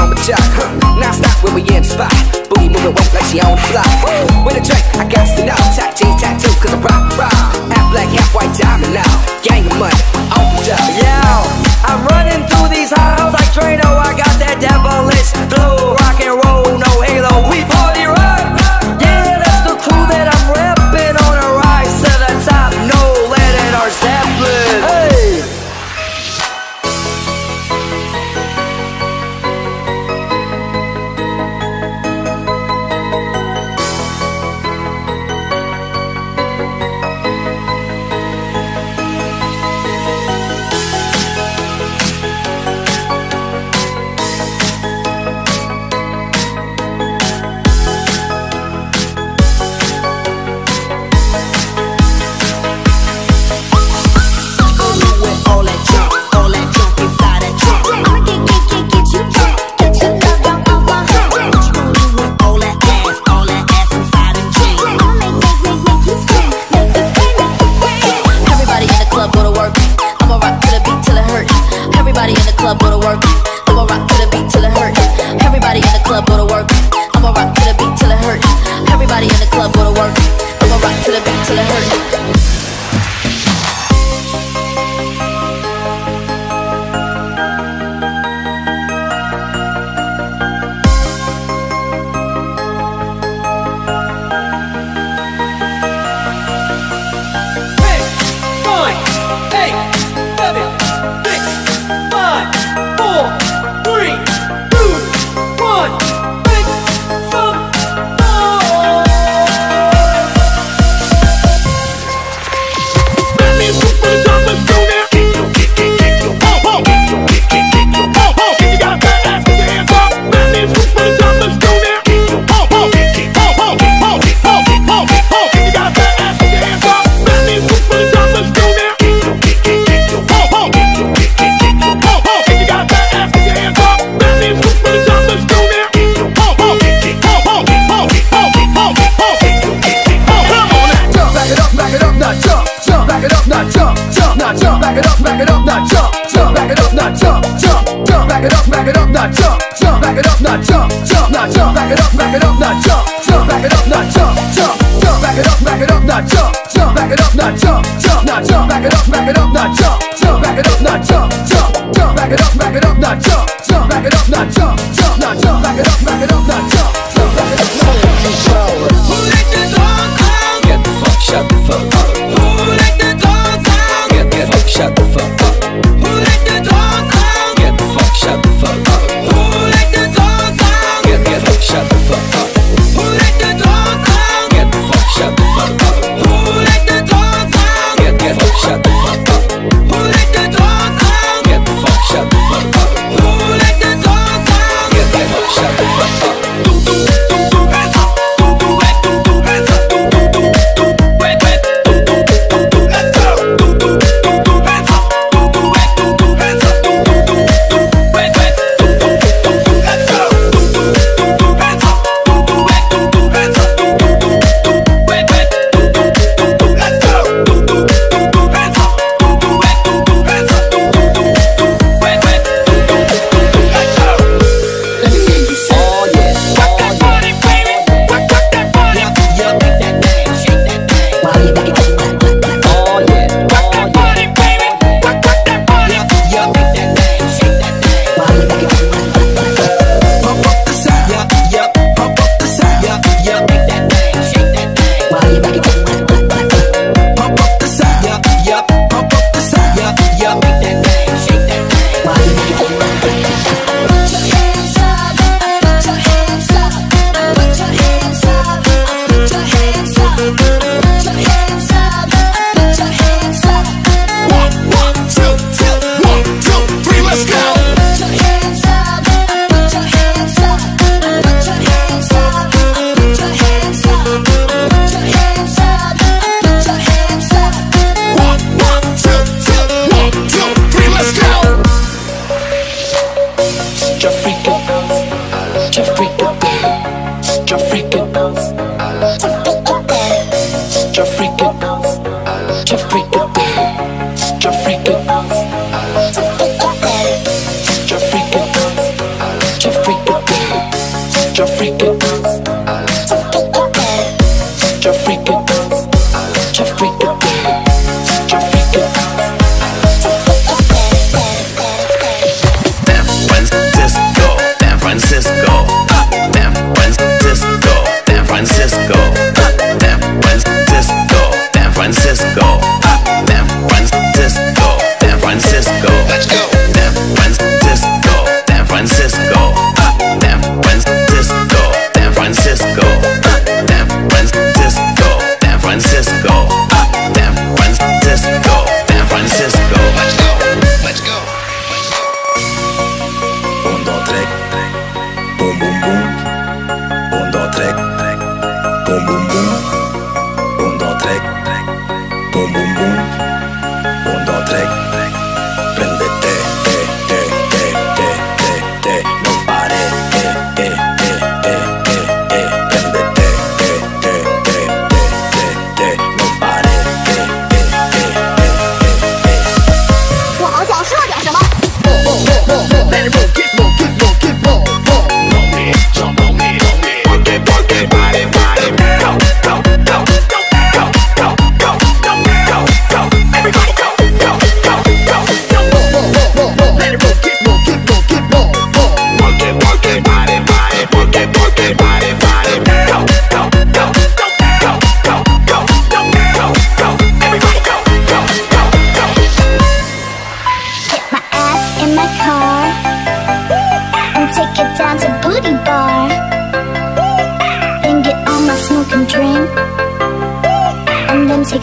on the. Now stop when we in the spot. Booty moving weight like she on the fly. With a drink, I got to know. Tight jeans tattoo, cause I rock, rock. Half black, half white diamond now. Gang of money, on the job. Yo, I'm running. back it up, back it up, now jump, jump, back it up, now jump, jump, jump, back it up, back it up, now jump, jump, back it up, now jump, jump, now jump, back it up, back it up, now jump, jump, back it up, now jump, jump, jump, back it up, back it up, now jump, jump, back it up, now jump, jump, now jump, back it up, back it up, now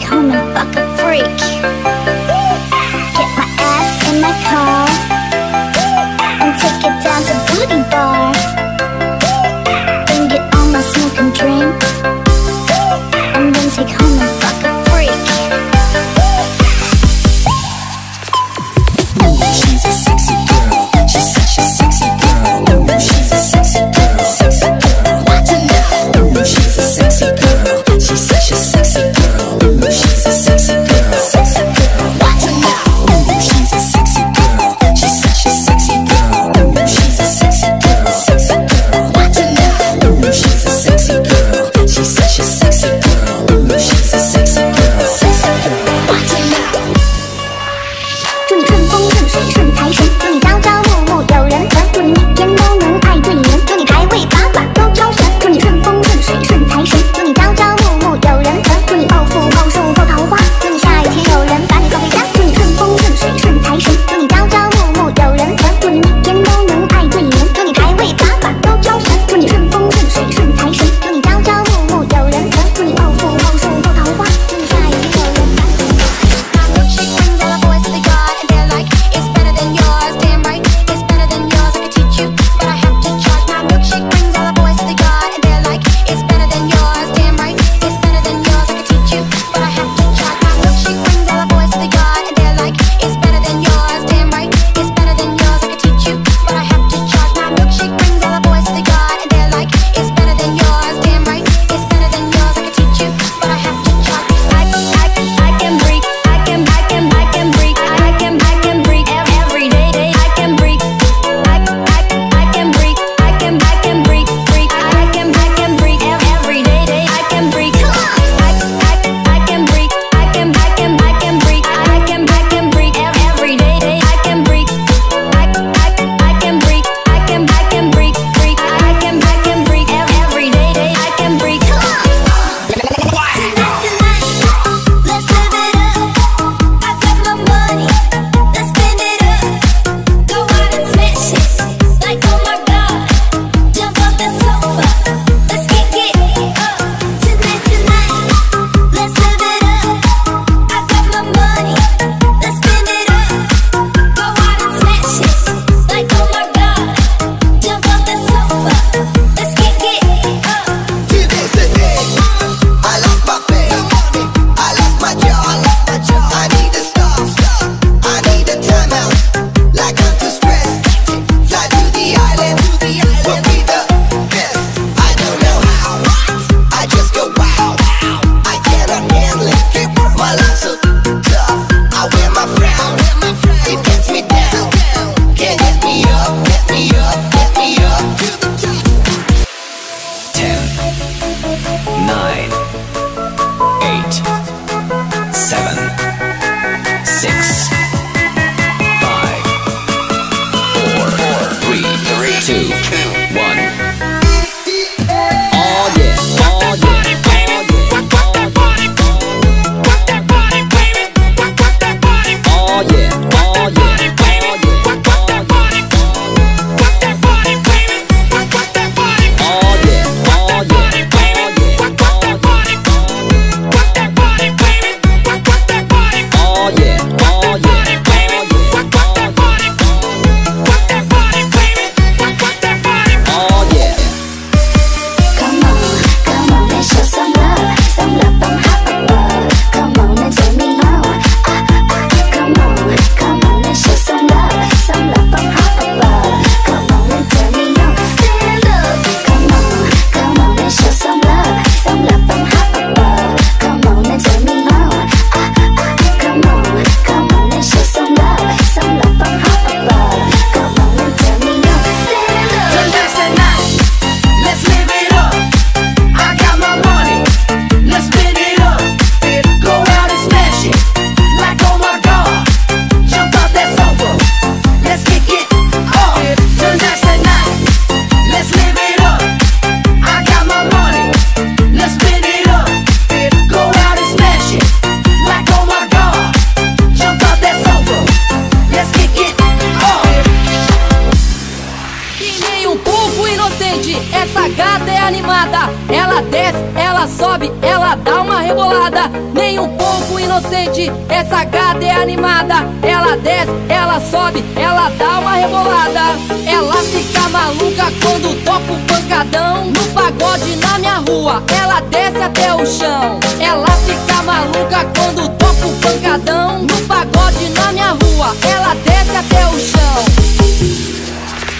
home and fuck a sobe, ela dá uma rebolada. Nem um pouco inocente, essa gata é animada. Ela desce, ela sobe, ela dá uma rebolada. Ela fica maluca quando toca o pancadão. No pagode na minha rua, ela desce até o chão. Ela fica maluca quando toca o pancadão. No pagode na minha rua, ela desce até o chão.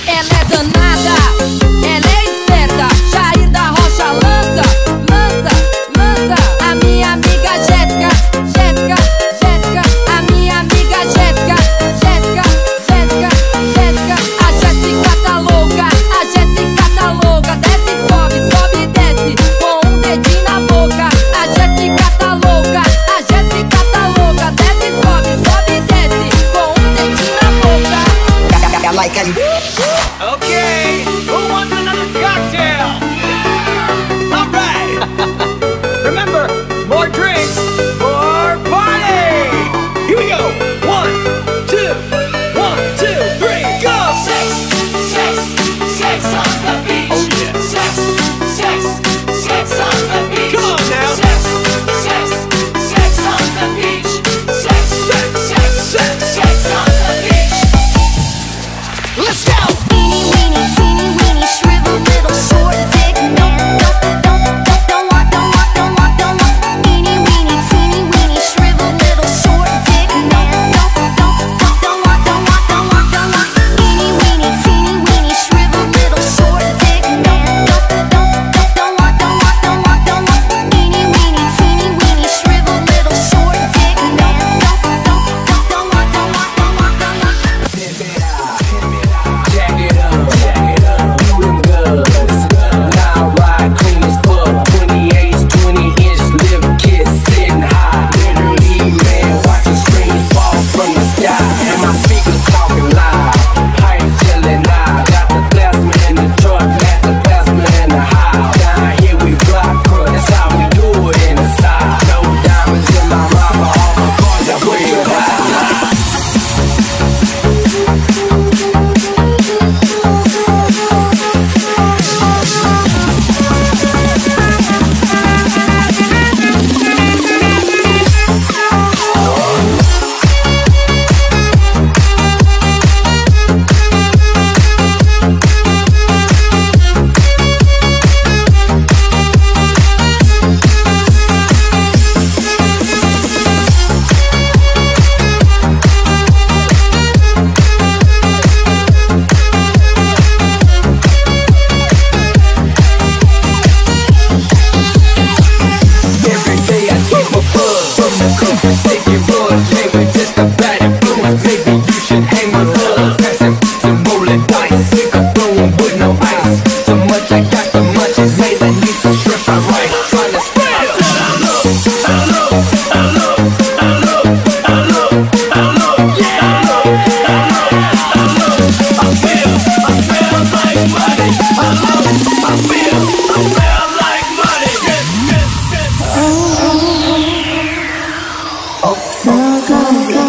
Ela é danada, ela é esperta. go, go, go.